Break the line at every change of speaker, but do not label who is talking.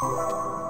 Música